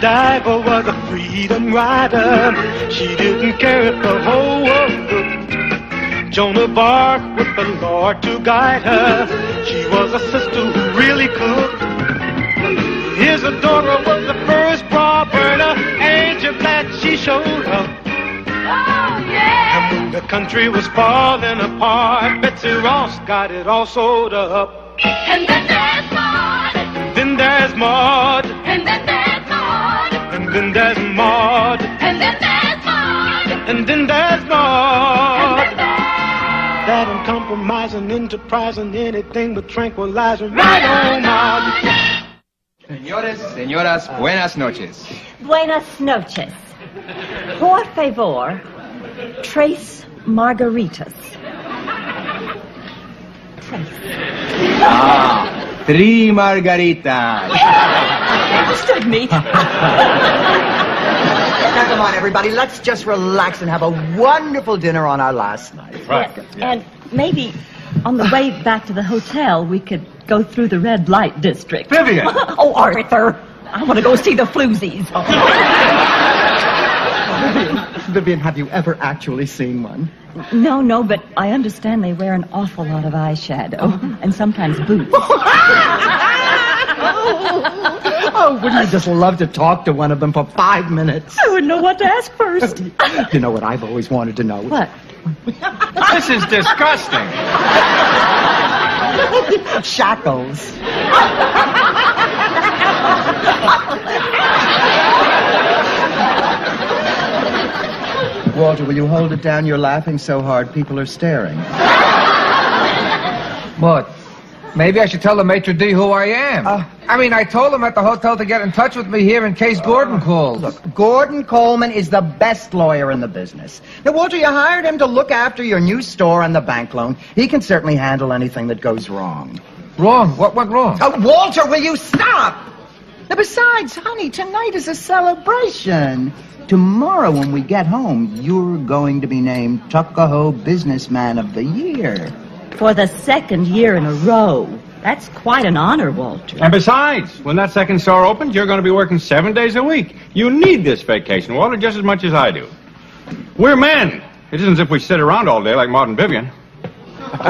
Godiva was a freedom rider. She didn't care if the whole world looked. Joan of Arc with the Lord to guide her. She was a sister who really cooked. Isadora was the first bra burner. Angel that she showed up. Oh, yeah. And when the country was falling apart, Betsy Ross got it all sold up. And then there's Maude. Then there's Maude, And then. And then there's Maude, And then there's Maude. and then there's And Maude. then there's That uncompromising, enterprising, anything but tranquilizing. Right on, Maude. Señores, señoras, buenas noches. Buenas noches. Por favor, tres margaritas. Tres. Ah, three margaritas. Understood me. Now, come on, everybody. Let's just relax and have a wonderful dinner on our last night. Yes, And maybe on the way back to the hotel, we could go through the red light district. Vivian! oh, Arthur. I want to go see the floozies. Vivian, have you ever actually seen one? No, no, but I understand they wear an awful lot of eyeshadow oh. and sometimes boots. Oh, wouldn't you just love to talk to one of them for five minutes? I wouldn't know what to ask first. You know what I've always wanted to know? What? This is disgusting. Shackles. Walter, will you hold it down? You're laughing so hard, people are staring. What? Maybe I should tell the maitre d' who I am. Uh, I mean, I told him at the hotel to get in touch with me here in case Gordon calls. Look, Gordon Coleman is the best lawyer in the business. Now, Walter, you hired him to look after your new store and the bank loan. He can certainly handle anything that goes wrong. Wrong. What went wrong? Oh, Walter, will you stop? Now, besides, honey, tonight is a celebration. Tomorrow, when we get home, you're going to be named Tuckahoe Businessman of the Year. For the second year in a row. That's quite an honor, Walter. And besides, when that second store opens, you're going to be working seven days a week. You need this vacation, Walter, just as much as I do. We're men. It isn't as if we sit around all day like Maude and Vivian.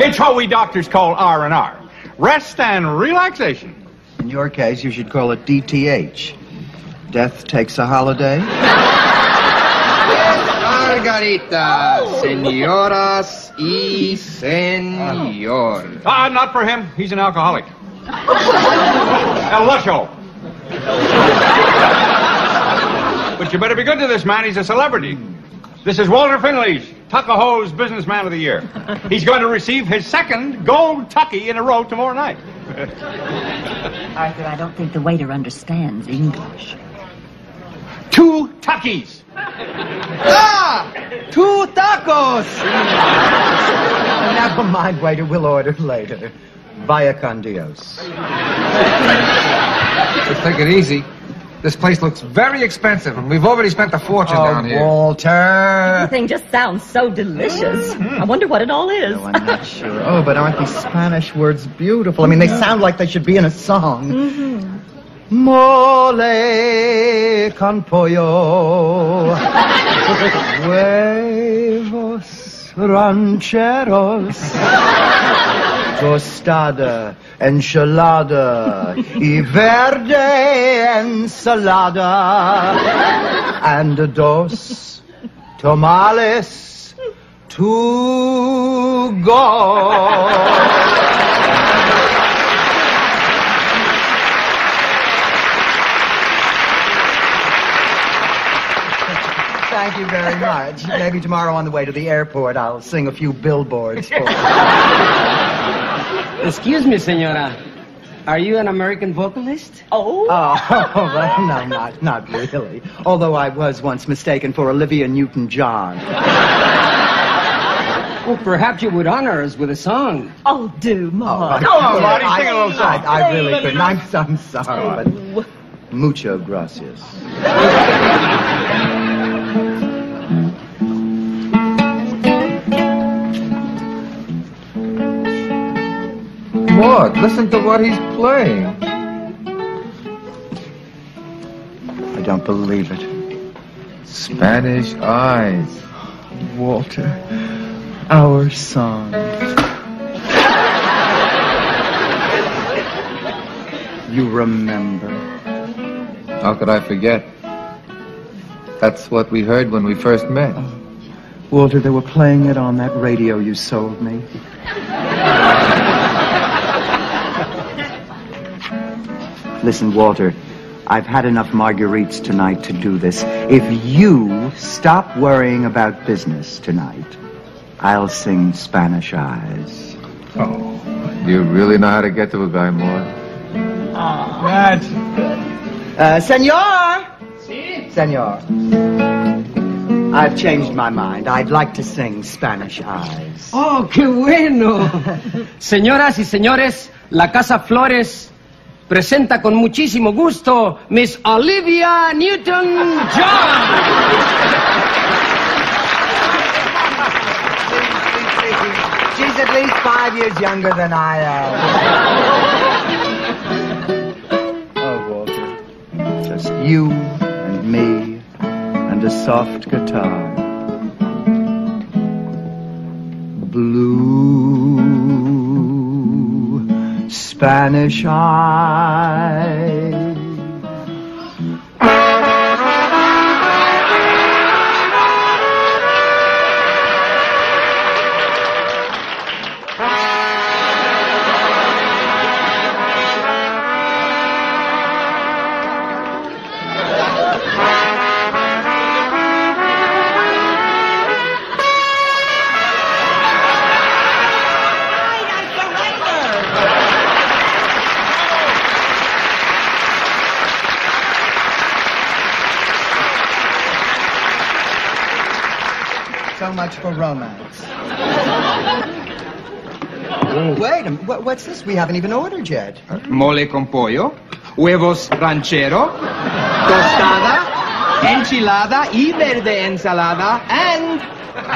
it's what we doctors call R and R, rest and relaxation. In your case, you should call it DTH. Death takes a holiday. Margaritas, señoras y señor. Ah, not for him. He's an alcoholic. El Lusho. but you better be good to this man. He's a celebrity. This is Walter Findlay's Tuckahoe's Businessman of the Year. He's going to receive his second gold Tucky in a row tomorrow night. Arthur, I don't think the waiter understands English. Two Tuckies. Ah! Two tacos! Never mind, waiter. We'll order later. Vaya con Dios. Just take it easy. This place looks very expensive, and we've already spent a fortune oh, down Oh, here. Walter. Everything just sounds so delicious. Mm-hmm. I wonder what it all is. No, I'm not sure. Oh, but aren't these Spanish words beautiful? I mean, they mm-hmm. sound like they should be in a song. Mm-hmm. Mole con pollo. Huevos rancheros. Tostada, enchilada, y verde ensalada. And dos tamales to go. Thank you very much. Maybe tomorrow on the way to the airport, I'll sing a few billboards for you. Excuse me, senora. Are you an American vocalist? Oh, Oh, well, no, not, not really. Although I was once mistaken for Olivia Newton-John. Well, perhaps you would honor us with a song. oh, do, Maude. Oh, on, Lottie, sing a little song. I, I really couldn't. I'm, I'm sorry, but mucho gracias. Listen to what he's playing. I don't believe it. Spanish Eyes. Walter, our song. you remember. How could I forget? That's what we heard when we first met. Oh. Walter, they were playing it on that radio you sold me. Listen, Walter, I've had enough marguerites tonight to do this. If you stop worrying about business tonight, I'll sing Spanish Eyes. Oh, Do you really know how to get to a guy, Maude. That's Uh, senor! Si? Senor. I've changed my mind. I'd like to sing Spanish Eyes. Oh, qué bueno. Señoras y señores, la Casa Flores presenta con muchísimo gusto Miss Olivia Newton-John. She's at least five years younger than I am. oh, Walter. Just you and me and a soft guitar. Spanish eyes. So much for romance. Oh. Wait, what, what's this? We haven't even ordered yet. Mole con pollo, huevos ranchero, tostada, enchilada y verde ensalada, and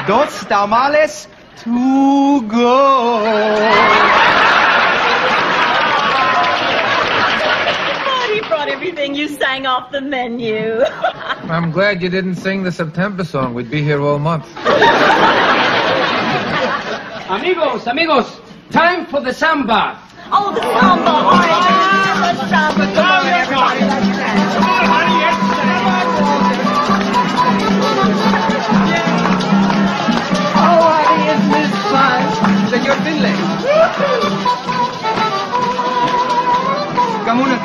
dos tamales to go. He brought everything you sang off the menu. I'm glad you didn't sing the September song. We'd be here all month. Amigos, amigos, time for the samba. oh, the samba. Oh, all right, the samba. Come on, everybody. Let's dance. Oh, honey, isn't this fun? Señor Findlay.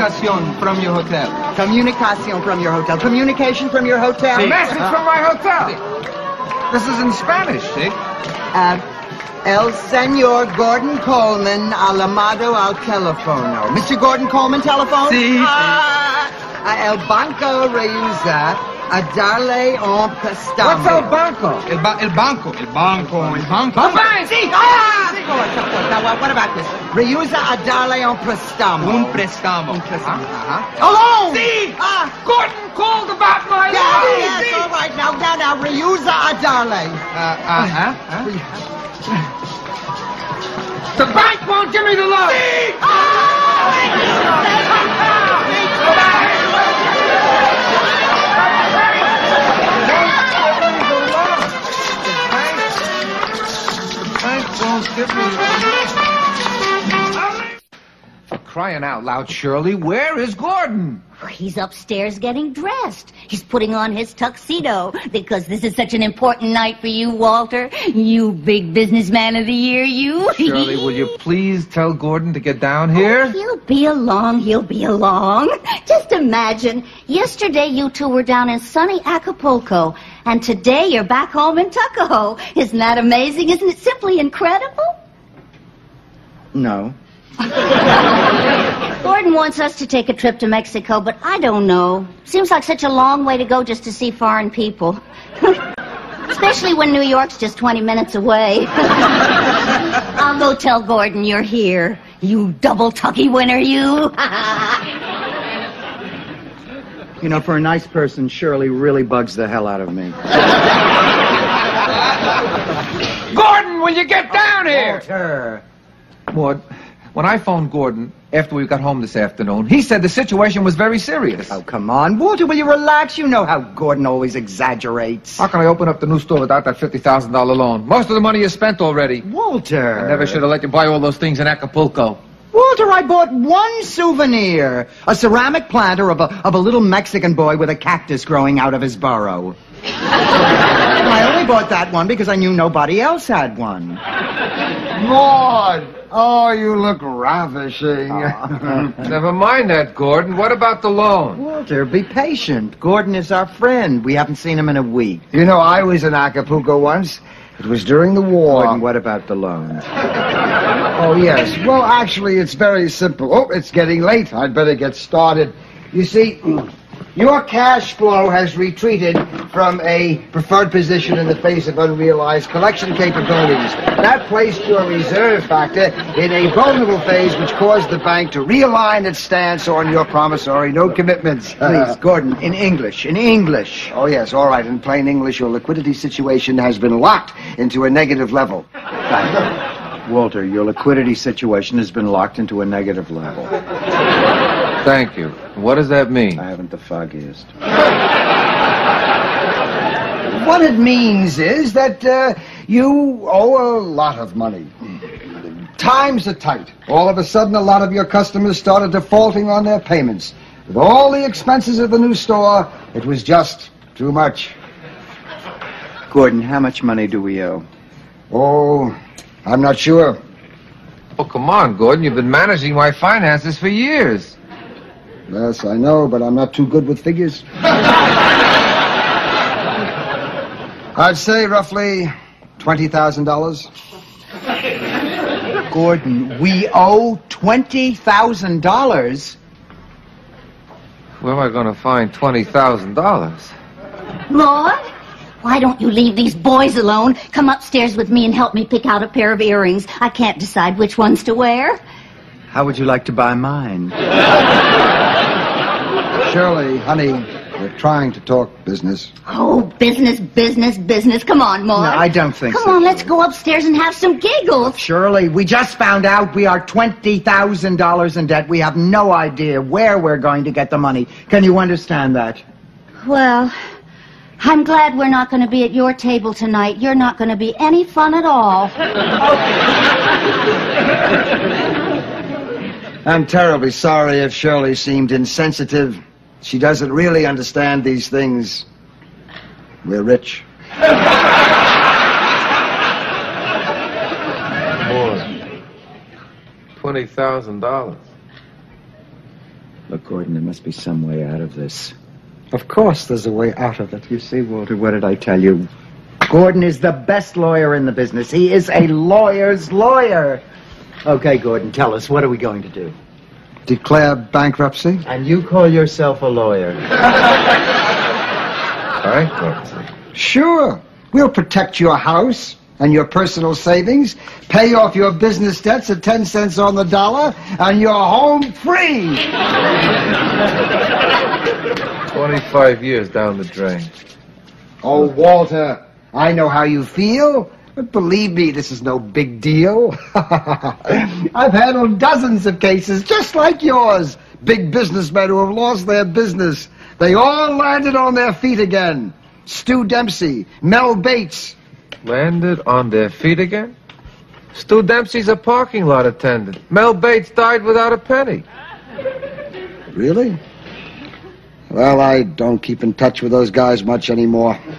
Comunicación from your hotel. Communication from your hotel. Communication from your hotel. A message from my hotel. This is in Spanish, see? Uh, El Senor Gordon Coleman alamado al teléfono. Mr. Gordon Coleman, telephone? Sí, sí. Ah, uh, el Banco Reusa a darle un préstamo. What's el banco? El, ba- el banco, el banco, el banco. Sí, ah! Sí, go on, go on. Now, what- what about this? Reusa a darle un préstamo. Un préstamo. Un préstamo. Ajá. Hello! Sí! Ah, Gordon called about my yeah, loan. yes, all right. Now, now, now, Reusa a darle. Ah, ah, ah, ah. The bank won't give me the loan. For crying out loud, Shirley, where is Gordon? He's upstairs getting dressed. He's putting on his tuxedo because this is such an important night for you, Walter. You big businessman of the year, you. Shirley, will you please tell Gordon to get down Oh, here? he'll be along, he'll be along. Just imagine, yesterday you two were down in sunny Acapulco, and today you're back home in Tuckahoe. Isn't that amazing? Isn't it simply incredible? No. Gordon wants us to take a trip to Mexico, but I don't know. Seems like such a long way to go just to see foreign people. Especially when New York's just 20 minutes away. I'll go tell Gordon you're here. You double tucky winner, you. You know, for a nice person, Shirley really bugs the hell out of me. Gordon, will you get down here? Walter. Maude, when I phoned Gordon after we got home this afternoon, he said the situation was very serious. Oh, come on. Walter, will you relax? You know how Gordon always exaggerates. How can I open up the new store without that $50,000 loan? Most of the money is spent already. Walter. I never should have let you buy all those things in Acapulco. Walter, I bought one souvenir. A ceramic planter of a, of a little Mexican boy with a cactus growing out of his burrow. I only bought that one because I knew nobody else had one. Maude! Oh, you look ravishing. Never mind that, Gordon. What about the loan? Walter, be patient. Gordon is our friend. We haven't seen him in a week. You know, I was in Acapulco once. It was during the war. And oh. what about the loan? Oh, yes. Well, actually, it's very simple. Oh, it's getting late. I'd better get started. You see, your cash flow has retreated from a preferred position in the face of unrealized collection capabilities. That placed your reserve factor in a vulnerable phase which caused the bank to realign its stance on your promissory note commitments. Uh-huh. Please, Gordon, in English, in English. Oh, yes, all right. In plain English, your liquidity situation has been locked into a negative level. Walter, your liquidity situation has been locked into a negative level. Thank you. What does that mean? I haven't the foggiest. What it means is that uh, you owe a lot of money. Times are tight. All of a sudden, a lot of your customers started defaulting on their payments. With all the expenses of the new store, it was just too much. Gordon, how much money do we owe? Oh, I'm not sure. Oh, come on, Gordon. You've been managing my finances for years. Yes, I know, but I'm not too good with figures. I'd say roughly $20,000. Gordon, we owe $20,000. Where am I going to find $20,000? Lord, why don't you leave these boys alone? Come upstairs with me and help me pick out a pair of earrings. I can't decide which ones to wear. How would you like to buy mine? Shirley, honey, we're trying to talk business. Oh, business, business, business. Come on, Maude. No, I don't think Come so. Come on, let's go upstairs and have some giggles. Shirley, we just found out we are $20,000 in debt. We have no idea where we're going to get the money. Can you understand that? Well, I'm glad we're not going to be at your table tonight. You're not going to be any fun at all. I'm terribly sorry if Shirley seemed insensitive. She doesn't really understand these things. We're rich. More. $20,000. Look, Gordon, there must be some way out of this. Of course there's a way out of it. You see, Walter, what did I tell you? Gordon is the best lawyer in the business. He is a lawyer's lawyer. Okay, Gordon, tell us, what are we going to do? Declare bankruptcy? And you call yourself a lawyer. Bankruptcy. Sure. We'll protect your house and your personal savings, pay off your business debts at 10 cents on the dollar, and you're home free. 25 years down the drain. Oh, Walter, I know how you feel, but believe me, this is no big deal. I've handled dozens of cases just like yours. Big businessmen who have lost their business. They all landed on their feet again. Stu Dempsey, Mel Bates. Landed on their feet again? Stu Dempsey's a parking lot attendant. Mel Bates died without a penny. Really? Well, I don't keep in touch with those guys much anymore.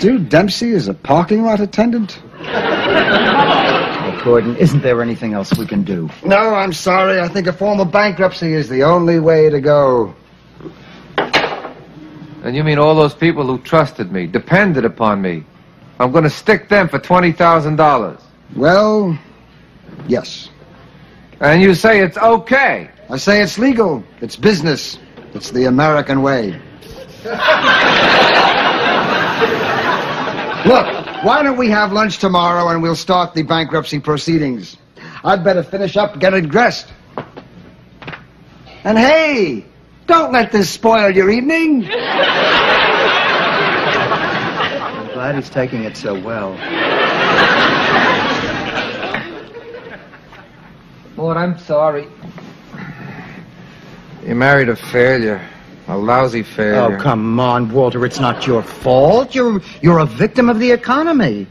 Stu Dempsey is a parking lot attendant? Gordon, isn't there anything else we can do? No, I'm sorry. I think a form of bankruptcy is the only way to go. And you mean all those people who trusted me, depended upon me? I'm going to stick them for $20,000. Well, yes. And you say it's okay? I say it's legal. It's business. It's the American way. Look, why don't we have lunch tomorrow and we'll start the bankruptcy proceedings? I'd better finish up getting dressed. And hey, don't let this spoil your evening. I'm glad he's taking it so well. Lord, I'm sorry. You married a failure. A lousy failure. Oh, come on, Walter. It's not your fault. You're you're a victim of the economy.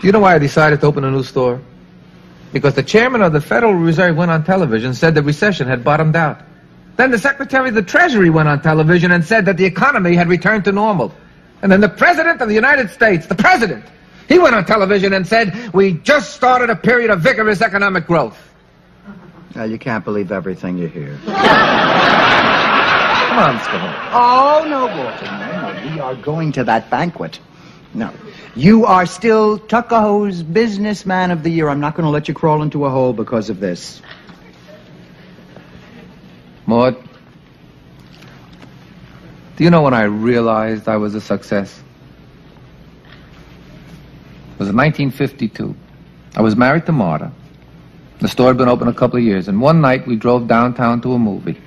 Do you know why I decided to open a new store? Because the chairman of the Federal Reserve went on television, and said the recession had bottomed out. Then the Secretary of the Treasury went on television and said that the economy had returned to normal. And then the President of the United States, the President, he went on television and said, we just started a period of vigorous economic growth. Now, you can't believe everything you hear. Come on, let's. Oh, no, Walter. No, no. We are going to that banquet. No. You are still Tuckahoe's Businessman of the Year. I'm not going to let you crawl into a hole because of this. Maude, do you know when I realized I was a success? It was in 1952. I was married to Marta. The store had been open a couple of years, and one night we drove downtown to a movie.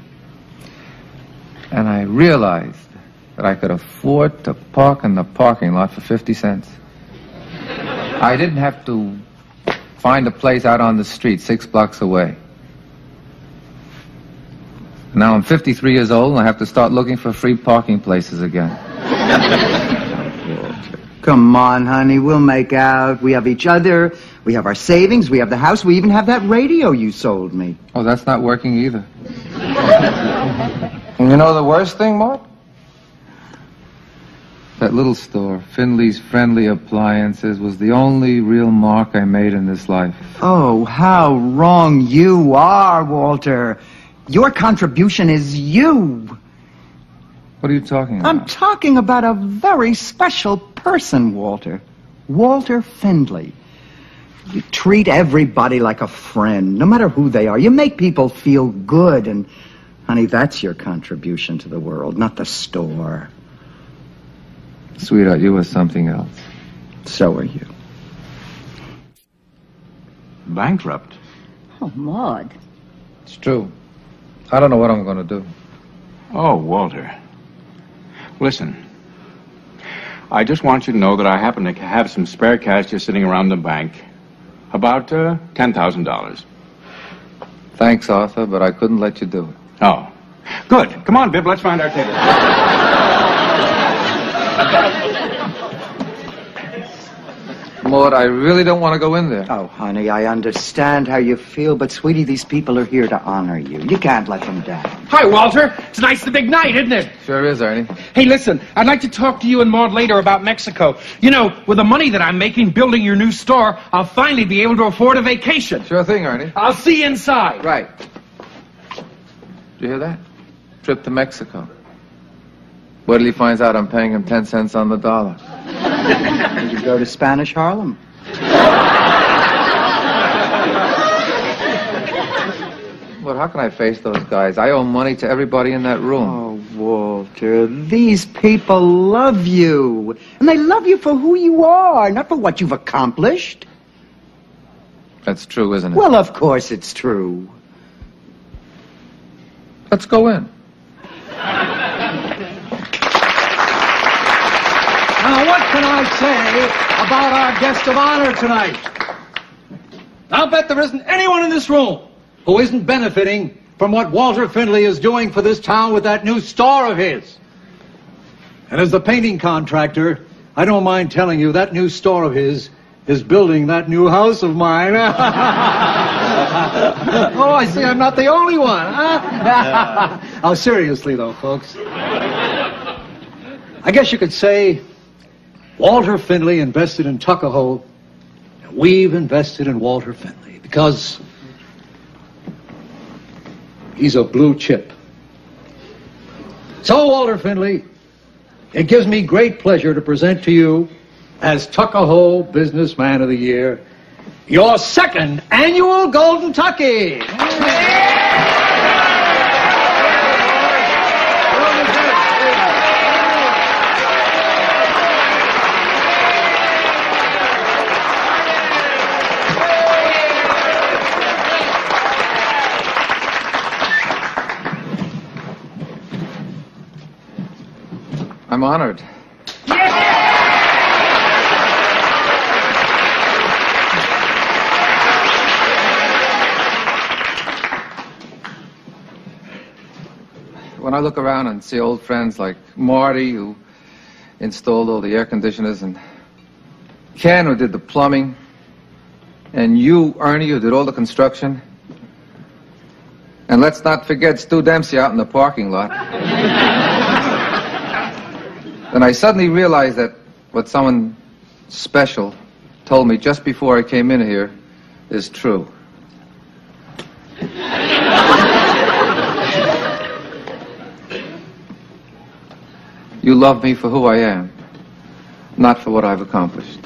And I realized that I could afford to park in the parking lot for 50 cents. I didn't have to find a place out on the street six blocks away. Now I'm 53 years old and I have to start looking for free parking places again. Come on, honey. We'll make out. We have each other. We have our savings. We have the house. We even have that radio you sold me. Oh, that's not working either. And you know the worst thing, Maude? That little store, Findlay's Friendly Appliances, was the only real mark I made in this life. Oh, how wrong you are, Walter. Your contribution is you. What are you talking about? I'm talking about a very special person, Walter. Walter Findlay. You treat everybody like a friend, no matter who they are. You make people feel good, and, honey, that's your contribution to the world, not the store. Sweetheart, you were something else. So are you. Bankrupt? Oh, Maude. It's true. I don't know what I'm going to do. Oh, Walter. Listen. I just want you to know that I happen to have some spare cash just sitting around the bank. About uh, $10,000. Thanks, Arthur, but I couldn't let you do it. Oh. Good. Come on, Bib, let's find our table. Maude, I really don't want to go in there. Oh, honey, I understand how you feel, but sweetie, these people are here to honor you. You can't let them down. Hi, Walter. Tonight's the big night, isn't it? Sure is, Ernie. Hey, listen, I'd like to talk to you and Maude later about Mexico. You know, with the money that I'm making building your new store, I'll finally be able to afford a vacation. Sure thing, Ernie. I'll see you inside. Right. Did you hear that? Trip to Mexico. Wait till he finds out I'm paying him 10 cents on the dollar. Did You go to Spanish Harlem. But how can I face those guys? I owe money to everybody in that room. Oh, Walter, these people love you. And they love you for who you are, not for what you've accomplished. That's true, isn't it? Well, of course it's true. Let's go in. Now, what can I say about our guest of honor tonight? I'll bet there isn't anyone in this room who isn't benefiting from what Walter Findlay is doing for this town with that new store of his. And as the painting contractor, I don't mind telling you that new store of his is building that new house of mine. oh, I see I'm not the only one. Huh? oh, seriously though, folks. I guess you could say Walter Findlay invested in Tuckahoe, and we've invested in Walter Findlay because he's a blue chip. So, Walter Findlay, it gives me great pleasure to present to you, as Tuckahoe Businessman of the Year, your second annual Golden Tucky. I'm honored. When I look around and see old friends like Marty, who installed all the air conditioners, and Ken, who did the plumbing, and you, Ernie, who did all the construction, and let's not forget Stu Dempsey out in the parking lot. then I suddenly realized that what someone special told me just before I came in here is true. You love me for who I am, not for what I've accomplished.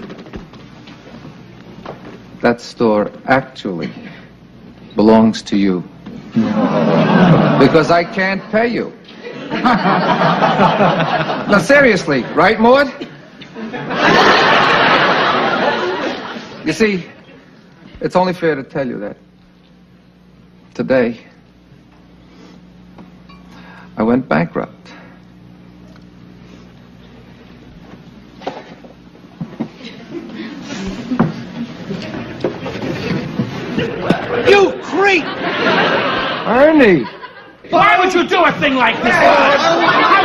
That store actually belongs to you. Because I can't pay you. now, seriously, right, Maude? You see, it's only fair to tell you that today I went bankrupt. You creep! Why would you do a thing like this?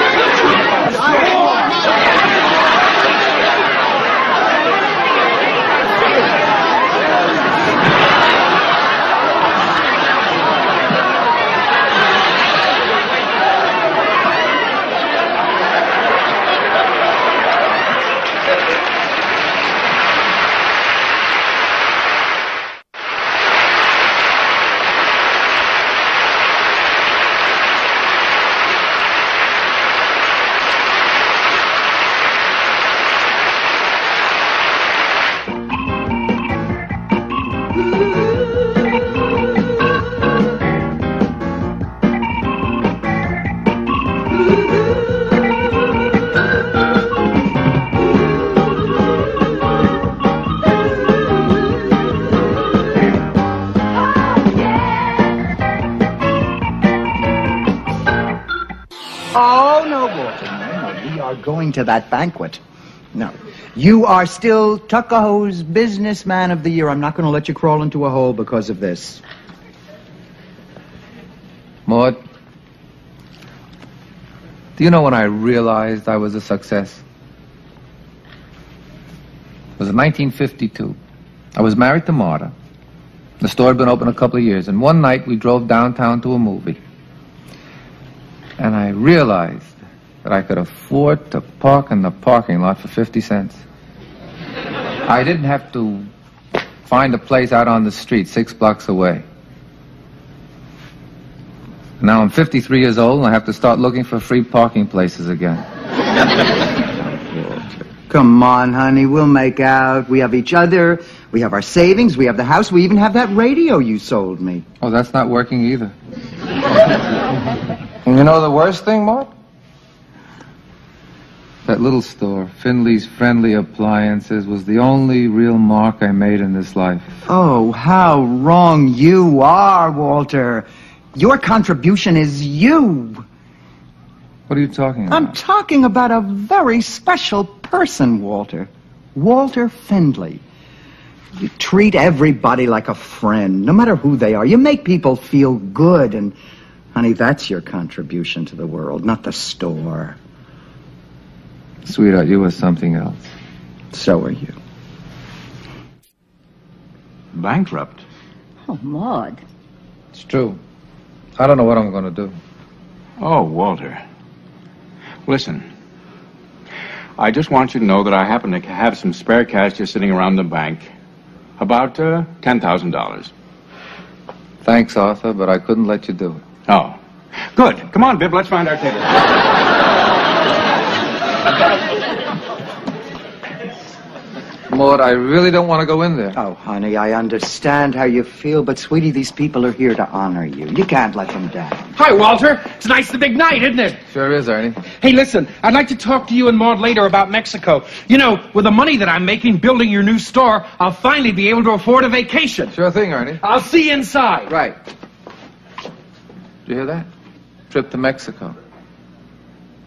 Going to that banquet. No. You are still Tuckahoe's Businessman of the Year. I'm not going to let you crawl into a hole because of this. Maude, do you know when I realized I was a success? It was in 1952. I was married to Marta. The store had been open a couple of years, and one night we drove downtown to a movie. And I realized that I could afford to park in the parking lot for 50 cents. I didn't have to find a place out on the street six blocks away. Now I'm 53 years old and I have to start looking for free parking places again. Come on, honey. We'll make out. We have each other. We have our savings. We have the house. We even have that radio you sold me. Oh, that's not working either. you know the worst thing, Mark? That little store, Findlay's Friendly Appliances, was the only real mark I made in this life. Oh, how wrong you are, Walter. Your contribution is you. What are you talking about? I'm talking about a very special person, Walter. Walter Findlay. You treat everybody like a friend, no matter who they are. You make people feel good, and, honey, that's your contribution to the world, not the store. Sweetheart, you were something else. So are you. Bankrupt? Oh, Maude. It's true. I don't know what I'm going to do. Oh, Walter. Listen. I just want you to know that I happen to have some spare cash just sitting around the bank. About uh, $10,000. Thanks, Arthur, but I couldn't let you do it. Oh. Good. Come on, Bibb, let's find our table. Maude, I really don't want to go in there. Oh, honey, I understand how you feel, but, sweetie, these people are here to honor you. You can't let them down. Hi, Walter. Tonight's the big night, isn't it? Sure is, Ernie. Hey, listen, I'd like to talk to you and Maude later about Mexico. You know, with the money that I'm making building your new store, I'll finally be able to afford a vacation. Sure thing, Ernie. I'll see you inside. Right. Did you hear that? Trip to Mexico.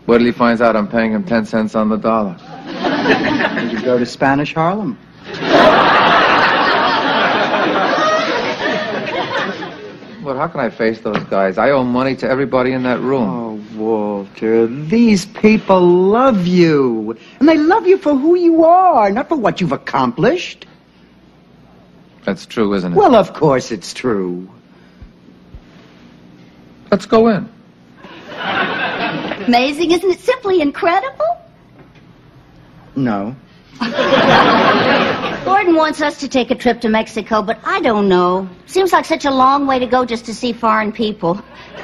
Wait till he finds out I'm paying him 10 cents on the dollar. You could go to Spanish Harlem. But how can I face those guys? I owe money to everybody in that room. Oh, Walter, these people love you. And they love you for who you are, not for what you've accomplished. That's true, isn't it? Well, of course it's true. Let's go in. Amazing, isn't it? Simply incredible. No. Gordon wants us to take a trip to Mexico, but I don't know. Seems like such a long way to go just to see foreign people.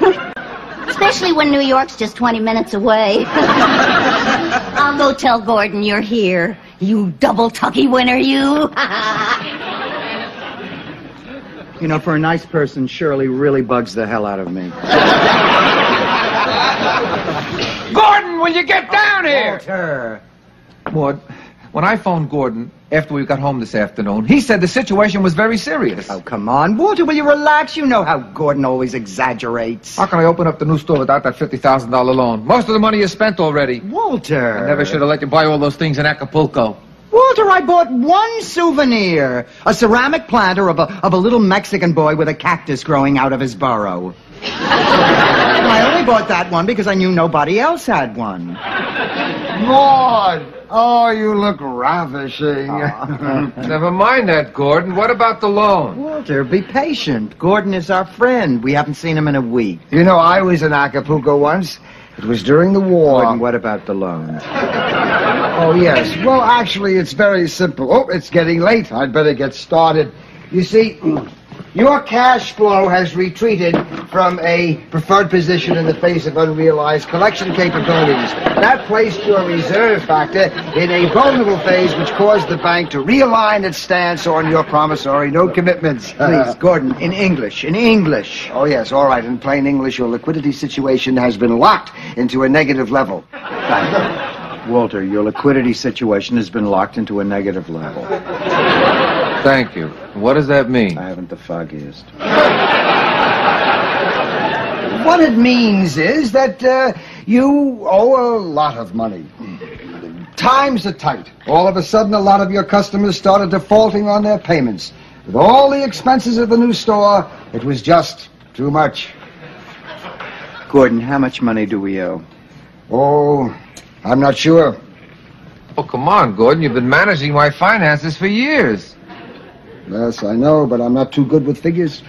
Especially when New York's just 20 minutes away. I'll go tell Gordon you're here. You double tucky winner, you. You know, for a nice person, Shirley really bugs the hell out of me. Gordon, will you get down here? Walter. Maude, when I phoned Gordon after we got home this afternoon, he said the situation was very serious. Oh, come on. Walter, will you relax? You know how Gordon always exaggerates. How can I open up the new store without that $50,000 loan? Most of the money is spent already. Walter. I never should have let you buy all those things in Acapulco. Walter, I bought one souvenir. A ceramic planter of a, of a little Mexican boy with a cactus growing out of his burrow. I only bought that one because I knew nobody else had one. Maude! Oh, you look ravishing. Never mind that, Gordon. What about the loan? Walter, be patient. Gordon is our friend. We haven't seen him in a week. you know, I was in Acapulco once. It was during the war. Gordon, what about the loan? Oh, yes. Well, actually, it's very simple. Oh, it's getting late. I'd better get started. You see, your cash flow has retreated from a preferred position in the face of unrealized collection capabilities. That placed your reserve factor in a vulnerable phase which caused the bank to realign its stance on your promissory note commitments. Uh-huh. Please, Gordon, in English, in English. Oh, yes, all right. In plain English, your liquidity situation has been locked into a negative level. Walter, your liquidity situation has been locked into a negative level. Thank you. What does that mean? I haven't the foggiest. What it means is that uh, you owe a lot of money. Times are tight. All of a sudden, a lot of your customers started defaulting on their payments. With all the expenses of the new store, it was just too much. Gordon, how much money do we owe? Oh, I'm not sure. Oh, come on, Gordon. You've been managing my finances for years. Yes, I know, but I'm not too good with figures.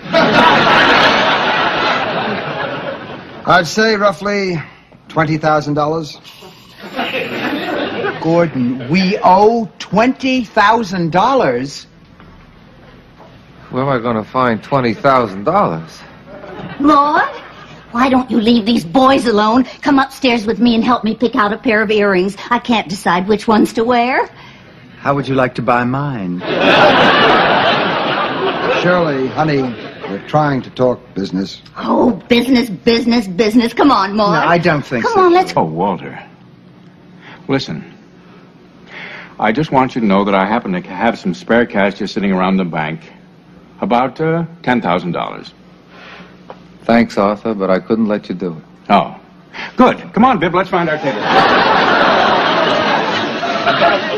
I'd say roughly $20,000. Gordon, we owe $20,000. Where am I going to find $20,000? Maude? Why don't you leave these boys alone? Come upstairs with me and help me pick out a pair of earrings. I can't decide which ones to wear. How would you like to buy mine? Shirley, honey, we're trying to talk business. Oh, business, business, business. Come on, Maude. No, I don't think Come so. on, let's Oh, Walter. Listen. I just want you to know that I happen to have some spare cash just sitting around the bank. About uh, $10,000. Thanks, Arthur, but I couldn't let you do it. Oh. Good. Come on, Bib, let's find our table.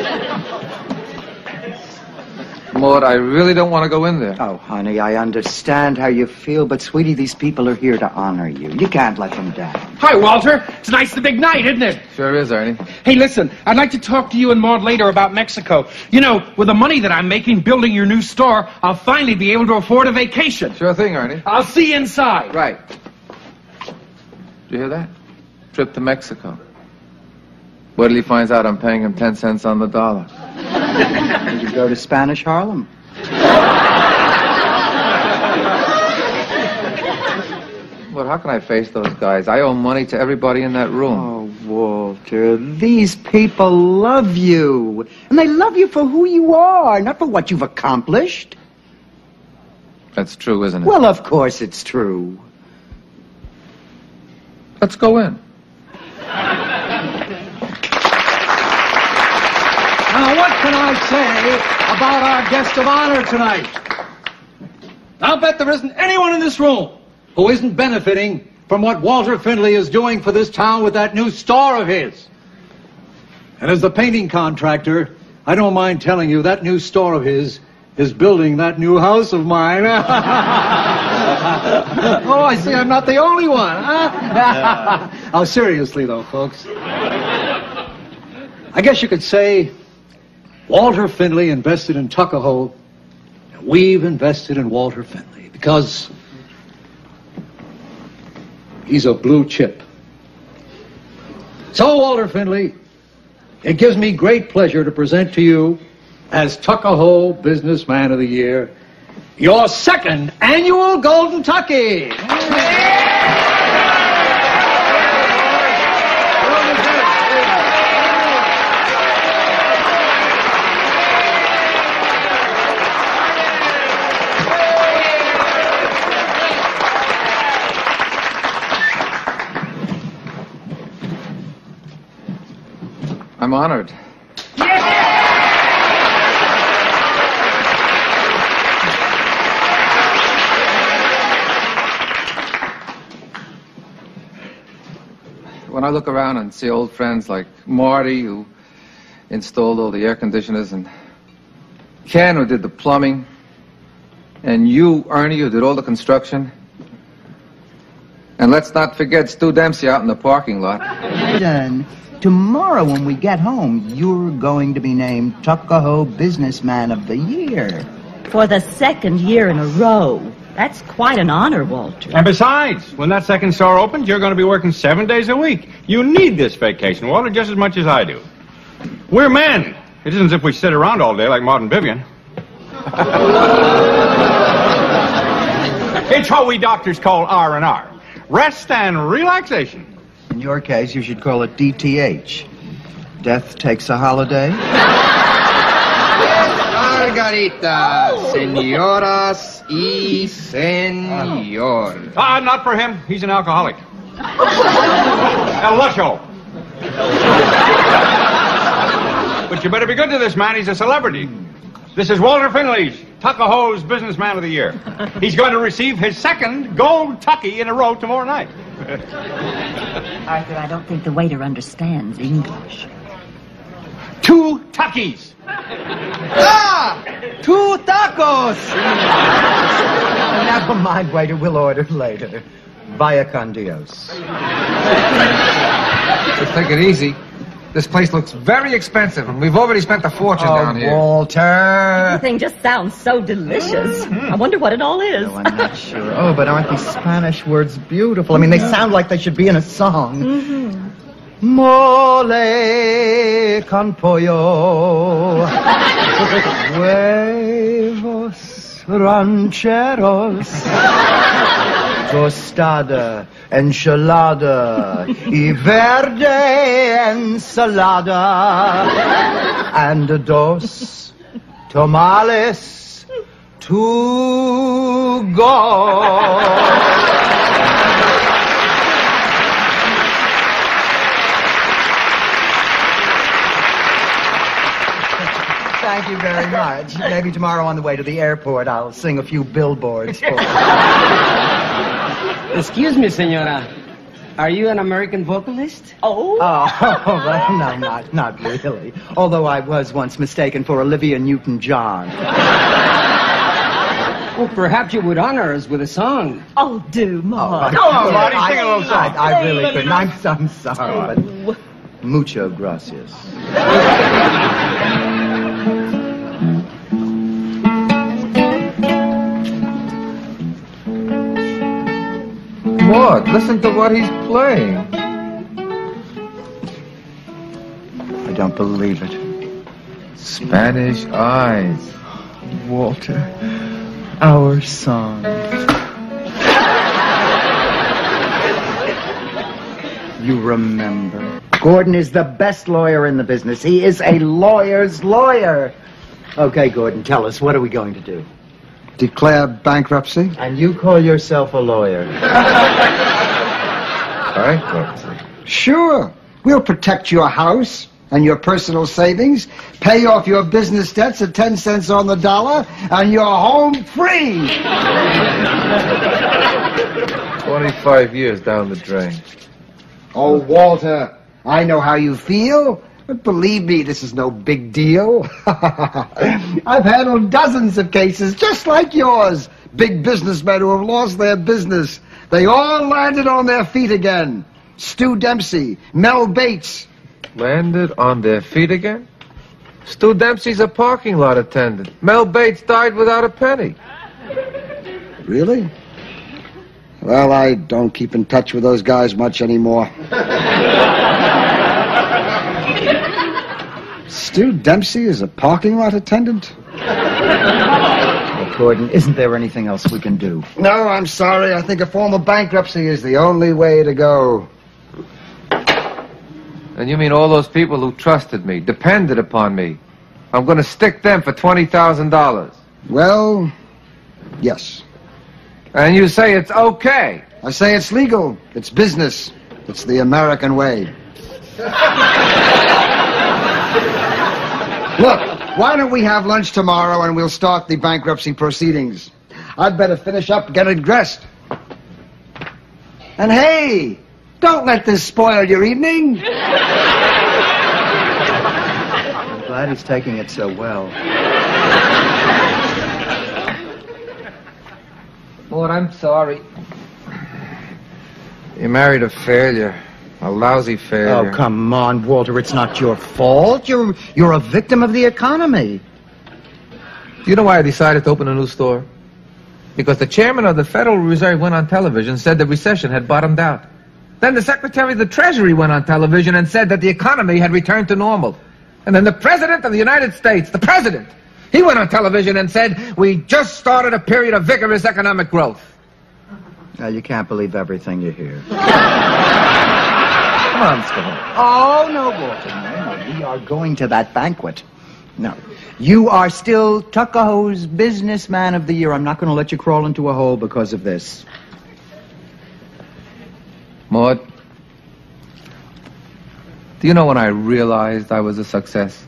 Maude, I really don't want to go in there. Oh, honey, I understand how you feel, but sweetie, these people are here to honor you. You can't let them down. Hi, Walter. Tonight's the big night, isn't it? Sure is, Ernie. Hey, listen, I'd like to talk to you and Maude later about Mexico. You know, with the money that I'm making building your new store, I'll finally be able to afford a vacation. Sure thing, Ernie. I'll see you inside. Right. Did you hear that? Trip to Mexico. Wait till he finds out I'm paying him 10 cents on the dollar. You could go to Spanish Harlem. But how can I face those guys? I owe money to everybody in that room. Oh, Walter, these people love you. And they love you for who you are, not for what you've accomplished. That's true, isn't it? Well, of course it's true. Let's go in. Now, what can I say about our guest of honor tonight? I'll bet there isn't anyone in this room who isn't benefiting from what Walter Findlay is doing for this town with that new store of his. And as the painting contractor, I don't mind telling you that new store of his is building that new house of mine. oh, I see I'm not the only one, huh? oh, seriously, though, folks. I guess you could say Walter Findlay invested in Tuckahoe, and we've invested in Walter Findlay because he's a blue chip. So, Walter Findlay, it gives me great pleasure to present to you, as Tuckahoe Businessman of the Year, your second annual Golden Tucky. I'm honored. When I look around and see old friends like Marty, who installed all the air conditioners, and Ken, who did the plumbing, and you, Ernie, who did all the construction, and let's not forget Stu Dempsey out in the parking lot. Done. Tomorrow, when we get home, you're going to be named Tuckahoe Businessman of the Year. For the second year in a row. That's quite an honor, Walter. And besides, when that second store opens, you're going to be working seven days a week. You need this vacation, Walter, just as much as I do. We're men. It isn't as if we sit around all day like Martin Vivian. it's what we doctors call R and R, rest and relaxation. In your case, you should call it DTH. Death takes a holiday. Margarita, senoras y senor. Ah, not for him. He's an alcoholic. El Lucho. but you better be good to this man. He's a celebrity. This is Walter Findlay's Tuckahoe's Businessman of the Year. He's going to receive his second gold tucky in a row tomorrow night. Arthur, I don't think the waiter understands English. Two tuckies. Ah! Two tacos! Never mind, waiter. We'll order later. Vaya con Dios. Just take it easy. This place looks very expensive, and we've already spent a fortune Oh, down here. Walter. Everything just sounds so delicious. Mm-hmm. I wonder what it all is. Oh, I'm not sure. Oh, but aren't these Spanish words beautiful? I mean, they sound like they should be in a song. Mm-hmm. Mole con pollo. Huevos rancheros. Tostada, enchilada, y verde ensalada. And dos tamales to go. Thank you very much. Maybe tomorrow on the way to the airport, I'll sing a few billboards for you. Excuse me, senora. Are you an American vocalist? Oh? Oh, well, no, not, not really. Although I was once mistaken for Olivia Newton-John. Well, perhaps you would honor us with a song. Oh, do, Mark. Oh, Come on, Marty, sing a little I, song. I really couldn't. I'm, I'm sorry, but oh. mucho gracias. What? Listen to what he's playing. I don't believe it. Spanish Eyes. Walter, our song. You remember. Gordon is the best lawyer in the business. He is a lawyer's lawyer. Okay, Gordon, tell us, what are we going to do? Declare bankruptcy? And you call yourself a lawyer. Bankruptcy. Sure. We'll protect your house and your personal savings, pay off your business debts at 10 cents on the dollar, and you're home free. 25 years down the drain. Oh, Walter, I know how you feel, believe me, this is no big deal. I've handled dozens of cases just like yours. big businessmen who have lost their business. They all landed on their feet again. Stu Dempsey, Mel Bates. Landed on their feet again? Stu Dempsey's a parking lot attendant. Mel Bates died without a penny. Really? Well, I don't keep in touch with those guys much anymore. Stu Dempsey is a parking lot attendant? Well, Gordon, isn't there anything else we can do? No, I'm sorry. I think a form of bankruptcy is the only way to go. And you mean all those people who trusted me, depended upon me? I'm going to stick them for $20,000. Well, yes. And you say it's okay? I say it's legal. It's business. It's the American way. Look, why don't we have lunch tomorrow and we'll start the bankruptcy proceedings? I'd better finish up getting dressed. And hey, don't let this spoil your evening. I'm glad he's taking it so well. Lord, I'm sorry. You married a failure. A lousy failure. Oh, come on, Walter. It's not your fault. You're you're a victim of the economy. Do you know why I decided to open a new store? Because the chairman of the Federal Reserve went on television and said the recession had bottomed out. Then the Secretary of the Treasury went on television and said that the economy had returned to normal. And then the President of the United States, the President, he went on television and said, we just started a period of vigorous economic growth. Now, you can't believe everything you hear. Come on, Skipper. Oh, no, Walter. No, no. We are going to that banquet. No. You are still Tuckahoe's Businessman of the Year. I'm not going to let you crawl into a hole because of this. Maude, do you know when I realized I was a success?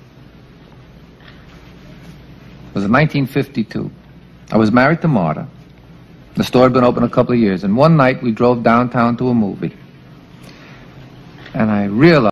It was in 1952. I was married to Marta. The store had been open a couple of years, and one night we drove downtown to a movie. And I realized